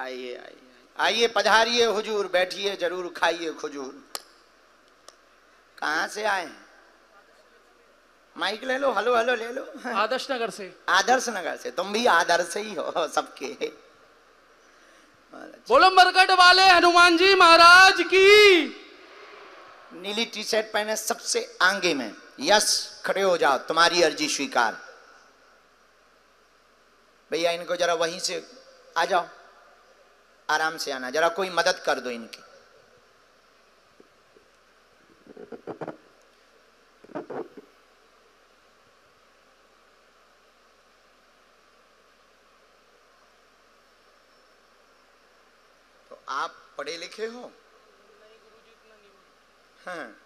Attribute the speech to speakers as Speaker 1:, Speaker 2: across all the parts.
Speaker 1: आइए आइए। आइए पधारिए हुजूर बैठिए ज़रूर खाइए खुजूर। कहाँ से आए माइक ले लो हलो हलो ले लो।
Speaker 2: आदर्श नगर से।
Speaker 1: आदर्श नगर से तुम भी आदर्श ही हो सबके।
Speaker 2: बोलो मरकट वाले हनुमान जी महाराज की।
Speaker 1: नीली टी शर्ट पहने सबसे आगे में यस खड़े हो जाओ तुम्हारी अर्जी स्वीकार। भैया इनको जरा वहीं से आ जाओ। आराम से आना जरा कोई मदद कर दो इनकी। तो आप पढ़े लिखे हो? हाँ।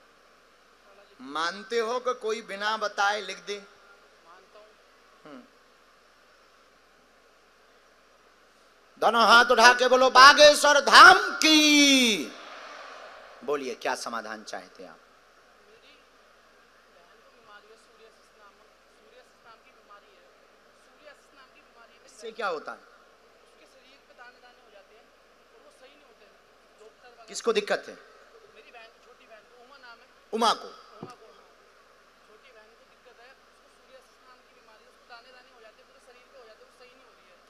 Speaker 1: मानते हो कि कोई बिना बताए लिख दे? हम्म। दोनों हाथ उठा के बोलो, बागेश्वर धाम की। बोलिए, क्या समाधान चाहते आप? क्या होता है? किसको दिक्कत है? उमा को।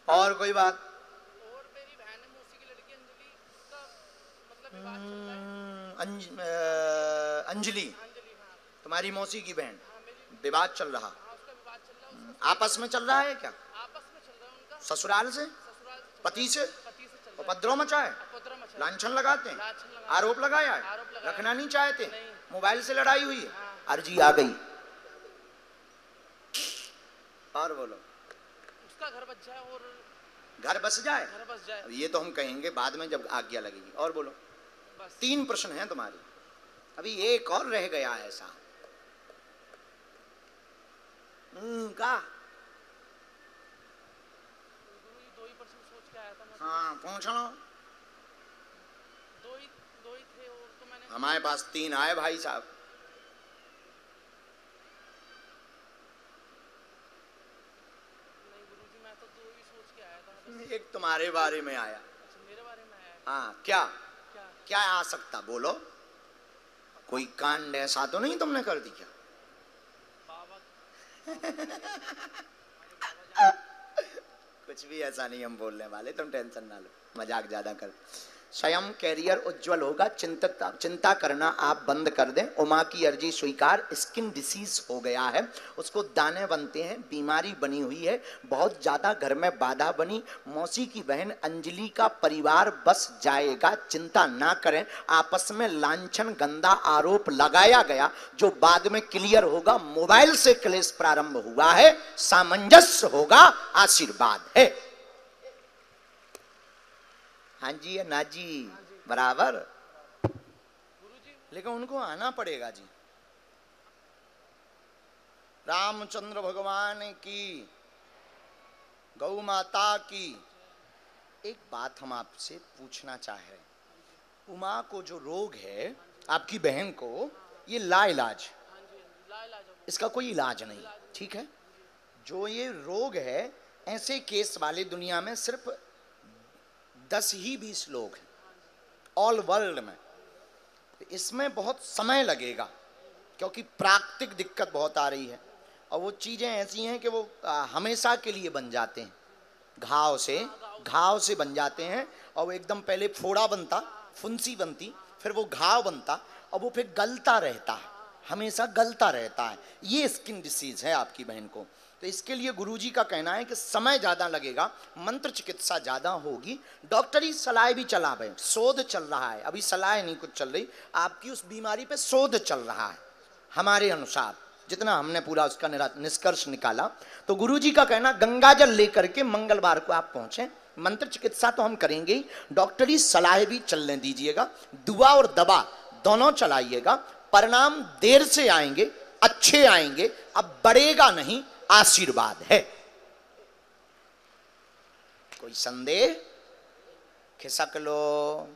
Speaker 1: और कोई बात? अंज, अंजलि तुम्हारी मौसी की बहन विवाद चल रहा। आपस में चल रहा है क्या? ससुराल से? पति से? उपद्रव मचा है लांछन लगाते हैं? आरोप लगाया है? रखना नहीं चाहते? मोबाइल से लड़ाई हुई है? अर्जी आ गई। और बोलो।
Speaker 2: उसका घर बच जाए और
Speaker 1: घर बस जाए?
Speaker 2: घर बस जाए।
Speaker 1: ये तो हम कहेंगे बाद में जब आज्ञा लगेगी। और बोलो। तीन प्रश्न हैं तुम्हारे। अभी एक और रह गया है ऐसा। हम्म, का?
Speaker 2: ही
Speaker 1: पूछ लो।
Speaker 2: तो
Speaker 1: हमारे पास तीन आए भाई साहब।
Speaker 2: तो
Speaker 1: एक तुम्हारे बारे में आया।
Speaker 2: अच्छा मेरे बारे में आया। हाँ
Speaker 1: क्या?
Speaker 2: क्या
Speaker 1: आ सकता? बोलो। कोई कांड ऐसा तो नहीं तुमने कर दिया? कुछ भी ऐसा नहीं हम बोलने वाले, तुम टेंशन ना लो, मज़ाक ज़्यादा कर। स्वयं कैरियर उज्जवल होगा चिंता चिंता करना आप बंद कर दें। उमा की अर्जी स्वीकार स्किन डिसीज हो गया है। उसको दाने बनते हैं, बीमारी बनी हुई है। बहुत ज़्यादा घर में बाधा बनी, मौसी की बहन अंजलि का परिवार बस जाएगा। चिंता ना करें, आपस में लांछन, गंदा आरोप लगाया गया। जो बाद में क्लियर होगा मोबाइल से क्लेश प्रारंभ हुआ है, सामंजस्य होगा, आशीर्वाद है। हाँ जी या ना जी? बराबर। लेकिन उनको आना पड़ेगा जी। रामचंद्र भगवान की गौ माता की। एक बात हम आपसे पूछना चाह रहे हैं। उमा को जो रोग है आपकी बहन को ये लाइलाज। इसका कोई इलाज नहीं ठीक है? जो ये रोग है ऐसे केस वाले दुनिया में सिर्फ़ दस ही बीस लोग हैं ऑल वर्ल्ड में। इसमें बहुत समय लगेगा, क्योंकि प्राकृतिक दिक्कत बहुत आ रही है। और वो चीज़ें ऐसी हैं कि वो हमेशा के लिए बन जाते हैं। घाव से घाव से बन जाते हैं, और वो एकदम पहले फोड़ा बनता, फुंसी बनती, फिर वो घाव बनता, और वो फिर गलता रहता है, हमेशा गलता रहता है। ये स्किन डिसीज है आपकी बहन को। तो इसके लिए गुरुजी का कहना है कि समय ज़्यादा लगेगा, मंत्र चिकित्सा ज़्यादा होगी। डॉक्टरी सलाह भी चला रहे शोध चल रहा है। अभी सलाह नहीं कुछ चल रही, आपकी उस बीमारी पे शोध चल रहा है, हमारे अनुसार। जितना हमने पूरा उसका निष्कर्ष निकाला। तो गुरुजी का कहना गंगा जल लेकर के मंगलवार को आप पहुँचे। मंत्र चिकित्सा तो हम करेंगे ही। डॉक्टरी सलाह भी चलने दीजिएगा। दुआ और दवा दोनों चलाइएगा। परिणाम देर से आएँगे, अच्छे आएँगे। अब बढ़ेगा नहीं आशीर्वाद है। कोई संदेह? खिसक लो।